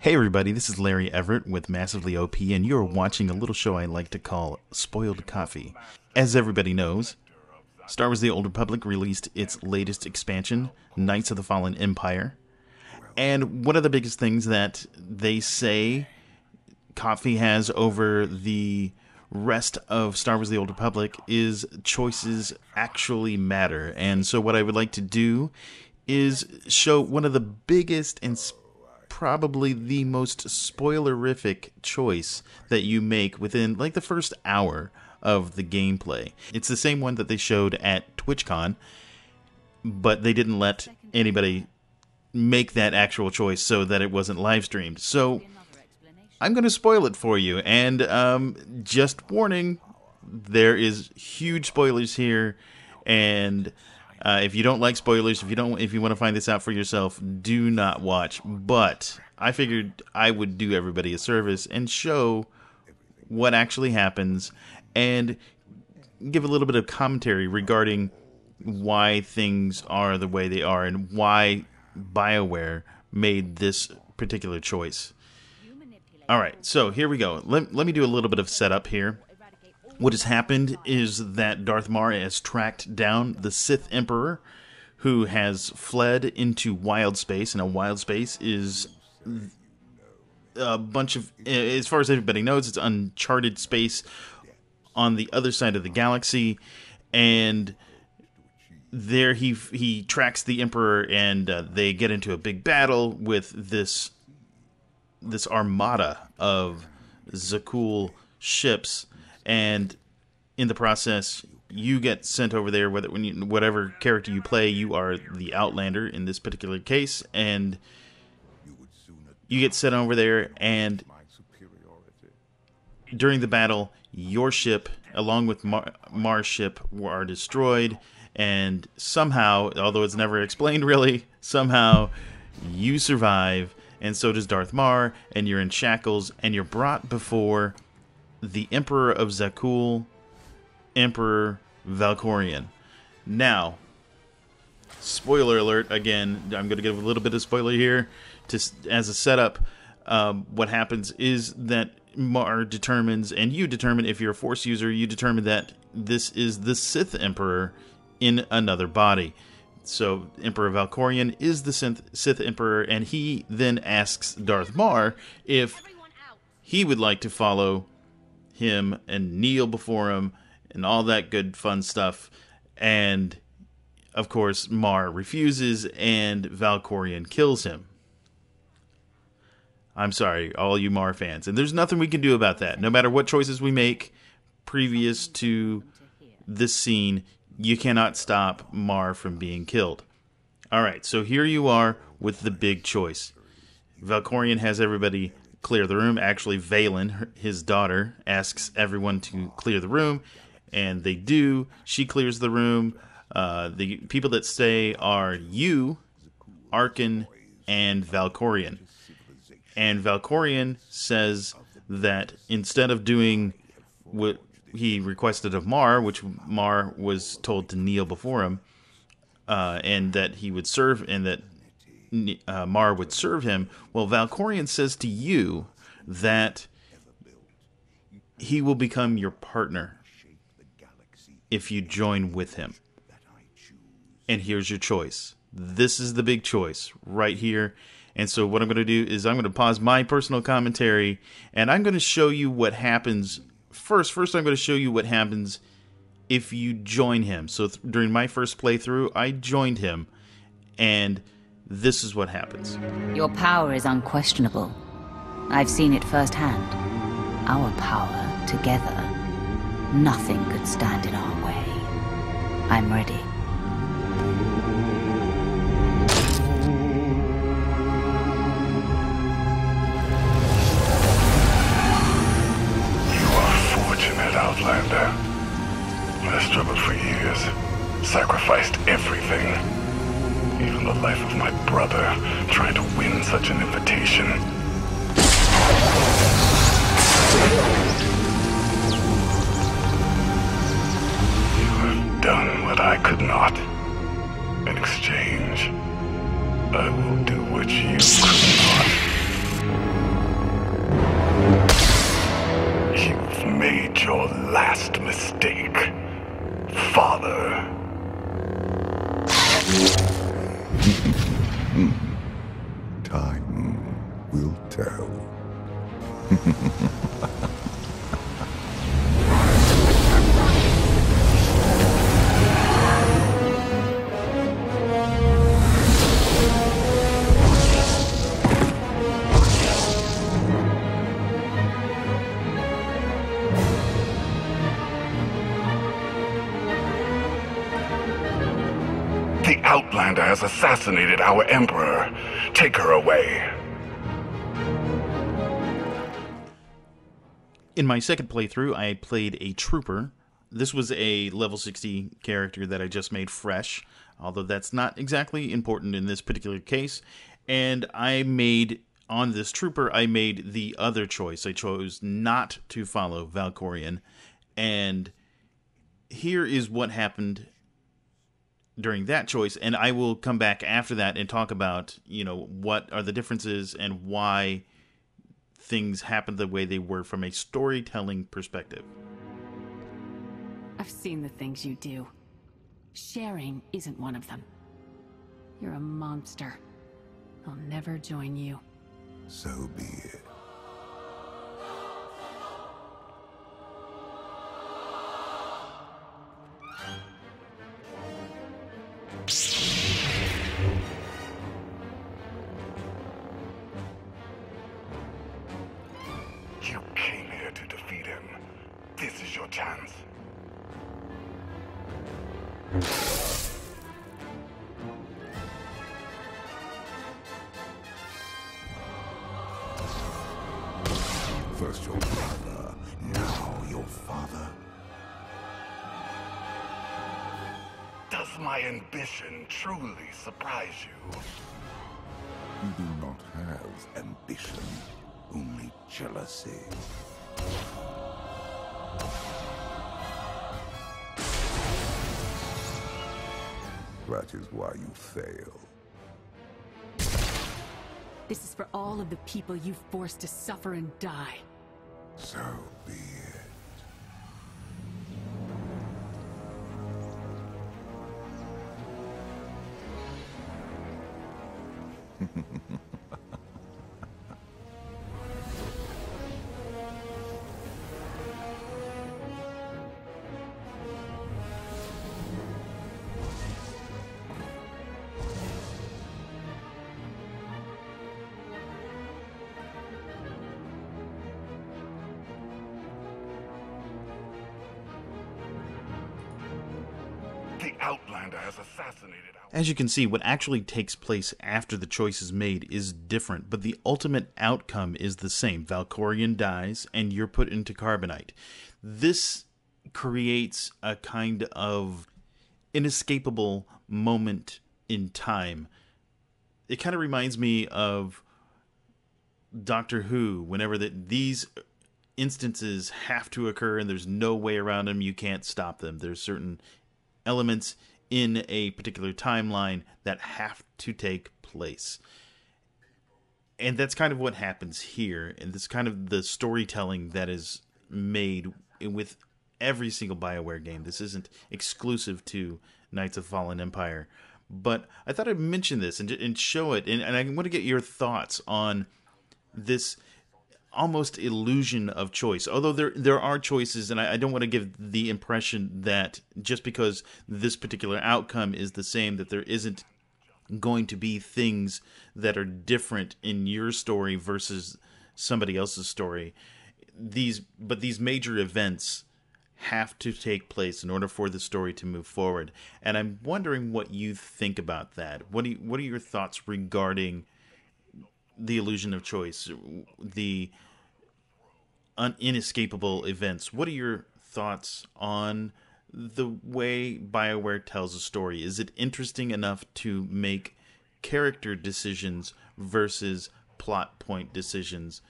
Hey everybody, this is Larry Everett with Massively OP, and you're watching a little show I like to call Spoiled KOTFE. As everybody knows, Star Wars The Old Republic released its latest expansion, Knights of the Fallen Empire. And one of the biggest things that they say KOTFE has over the rest of Star Wars The Old Republic is choices actually matter. And so, what I would like to do is show one of the biggest and probably the most spoilerific choice that you make within like the first hour of the gameplay. It's the same one that they showed at TwitchCon, but they didn't let anybody make that actual choice so that it wasn't live streamed. So I'm going to spoil it for you. And um, just warning, there is huge spoilers here, and uh, if you don't like spoilers, if you don't, if you want to find this out for yourself, do not watch. But I figured I would do everybody a service and show what actually happens and give a little bit of commentary regarding why things are the way they are and why BioWare made this particular choice. All right, so here we go. Let, let me do a little bit of setup here. What has happened is that Darth Marr has tracked down the Sith Emperor, who has fled into wild space, and a wild space is a bunch of, as far as everybody knows, it's uncharted space on the other side of the galaxy, and there he he tracks the Emperor, and uh, they get into a big battle with this this armada of Zakuul ships, and in the process, you get sent over there. Whether when you, whatever character you play, you are the Outlander in this particular case, and you get sent over there. And during the battle, your ship, along with Marr- Marr's ship, are destroyed. And somehow, although it's never explained really, somehow you survive and so does Darth Marr, and you're in shackles, and you're brought before the Emperor of Zakuul, Emperor Valkorion. Now, spoiler alert again. I'm going to give a little bit of spoiler here, to as a setup. Um, what happens is that Marr determines, and you determine if you're a Force user, you determine that this is the Sith Emperor in another body. So Emperor Valkorion is the Sith, Sith Emperor, and he then asks Darth Marr if he would like to follow him and kneel before him and all that good fun stuff. And of course, Marr refuses, and Valkorion kills him. I'm sorry, all you Marr fans, and there's nothing we can do about that. No matter what choices we make previous to this scene, you cannot stop Marr from being killed. All right, so here you are with the big choice. Valkorion has everybody clear the room. Actually, Vaylin, his daughter, asks everyone to clear the room, and they do. She clears the room. Uh, the people that stay are you, Arcann, and Valkorion. And Valkorion says that instead of doing what he requested of Marr, which Marr was told to kneel before him, uh, and that he would serve, and that uh, Marr would serve him. Well, Valkorion says to you that he will become your partner if you join with him. And here's your choice. This is the big choice right here. And so, what I'm going to do is I'm going to pause my personal commentary and I'm going to show you what happens first, first I'm going to show you what happens if you join him. So th- during my first playthrough, I joined him, and this is what happens. Your power is unquestionable. I've seen it firsthand. Our power together. Nothing could stand in our way. I'm ready. You are fortunate Outlander. I struggled for years, sacrificed everything. The life of my brother, trying to win such an invitation. You have done what I could not. In exchange, I will do what you could Time will tell. the Outlander has assassinated our Emperor. Take her away. In my second playthrough, I played a trooper. This was a level 60 character that I just made fresh, although that's not exactly important in this particular case. And I made, on this trooper, I made the other choice. I chose not to follow Valkorion. And here is what happened during that choice and i will come back after that and talk about you know what are the differences and why things happened the way they were from a storytelling perspective I've seen the things you do. Sharing isn't one of them. You're a monster. I'll never join you. So be it. You came here to defeat him. This is your chance. First your brother, now your father. Does my ambition truly surprise you? You do not have ambition, only jealousy. That is why you fail. This is for all of the people you forced to suffer and die. So be it. The outlander has assassinated. As you can see, what actually takes place after the choice is made is different, but the ultimate outcome is the same. Valkorion dies, and you're put into carbonite. This creates a kind of inescapable moment in time. It kind of reminds me of Doctor Who, whenever that these instances have to occur and there's no way around them, you can't stop them. There's certain elements in a particular timeline that have to take place. And that's kind of what happens here. And that's kind of the storytelling that is made with every single BioWare game. This isn't exclusive to Knights of Fallen Empire. But I thought I'd mention this and, and show it. And, and I want to get your thoughts on this almost illusion of choice. Although there there are choices, and I, I don't want to give the impression that just because this particular outcome is the same, that there isn't going to be things that are different in your story versus somebody else's story. These but these major events have to take place in order for the story to move forward. And I'm wondering what you think about that. What do you, what are your thoughts regarding the illusion of choice, the un- inescapable events. What are your thoughts on the way BioWare tells a story? Is it interesting enough to make character decisions versus plot point decisions?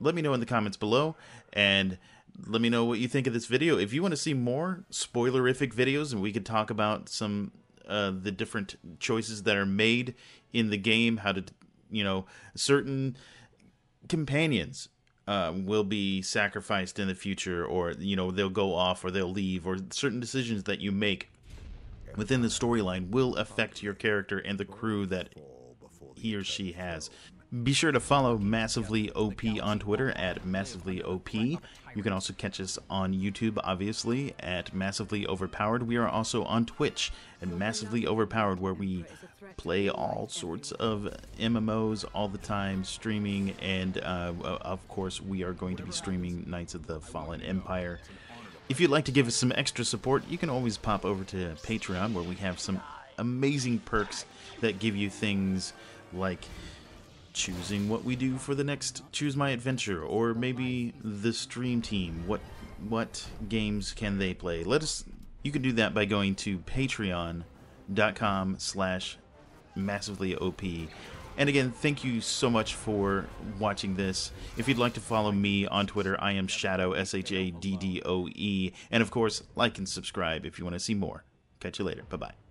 Let me know in the comments below and let me know what you think of this video. If you want to see more spoilerific videos and we could talk about some uh, the different choices that are made in the game, how to you know certain companions uh, will be sacrificed in the future or you know they'll go off or they'll leave or certain decisions that you make within the storyline will affect your character and the crew that he or she has be sure to follow Massively OP on Twitter at Massively OP. You can also catch us on YouTube, obviously, at Massively Overpowered. We are also on Twitch at Massively Overpowered, where we play all sorts of MMOs all the time, streaming, and uh, of course, we are going to be streaming Knights of the Fallen Empire. If you'd like to give us some extra support, you can always pop over to Patreon, where we have some amazing perks that give you things like choosing what we do for the next choose my adventure or maybe the stream team. What what games can they play? Let us you can do that by going to patreon.com slash massively op and again thank you so much for watching this. If you'd like to follow me on twitter i am shadow s-h-a-d-d-o-e and of course like and subscribe if you want to see more. Catch you later. Bye bye